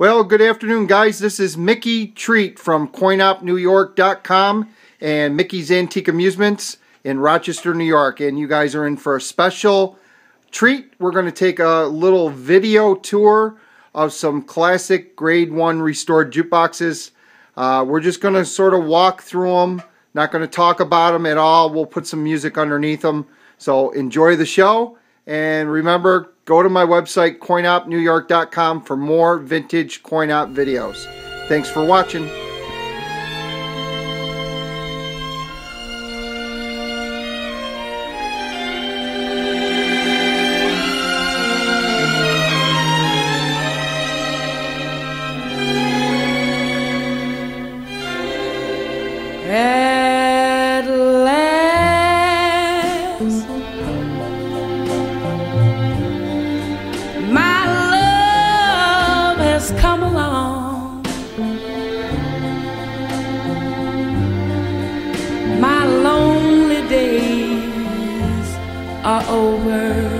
Well, good afternoon, guys. This is Mickey Treat from CoinOpNewYork.com and Mickey's Antique Amusements in Rochester, New York. And you guys are in for a special treat. We're going to take a little video tour of some classic Grade 1 restored jukeboxes. Uh, we're just going to sort of walk through them. Not going to talk about them at all. We'll put some music underneath them. So enjoy the show. And remember, go to my website, coinopnewyork.com for more vintage coin op videos. Thanks for watching. Come along. My lonely days are over.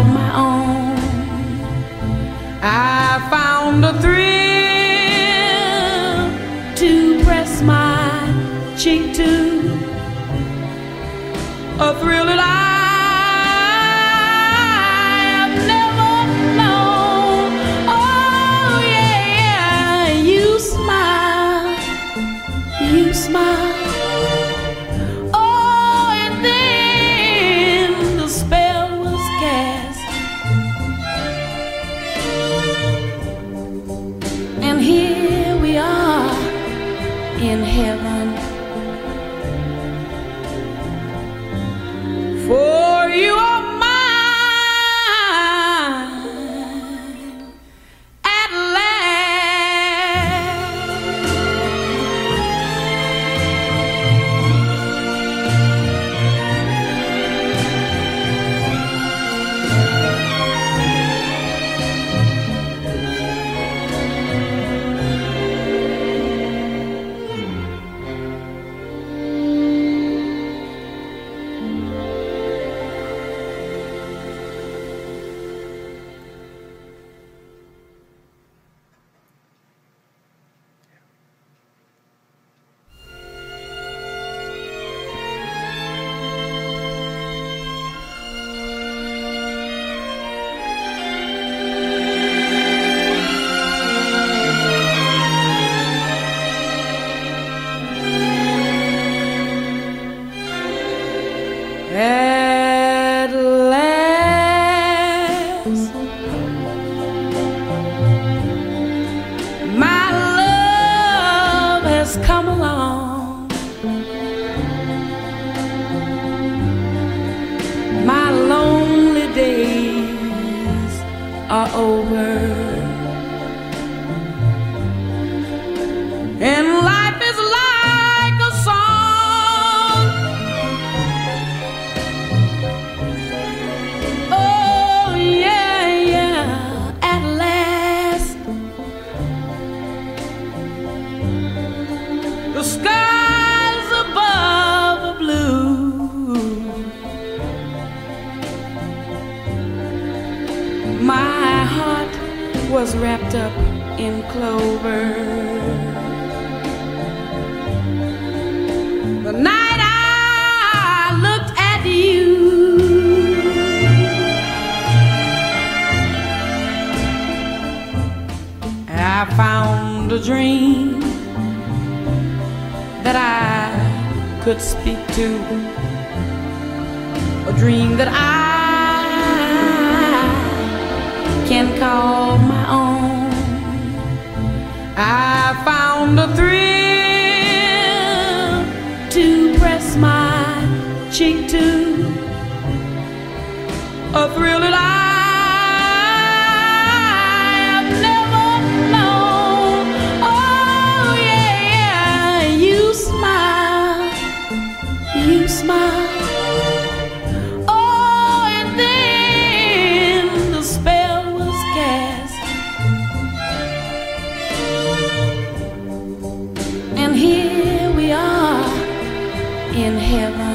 I found a thrill to press my cheek to, a thrill that I have never known. Oh yeah, you smile, you smile. In heaven. Come along. My lonely days are over. Wrapped up in clover. The night I looked at you. I found a dream that I could speak to, a dream that I I found a thrill to press my cheek to. A thrill that I oh, smile, you smile. And here we are in heaven.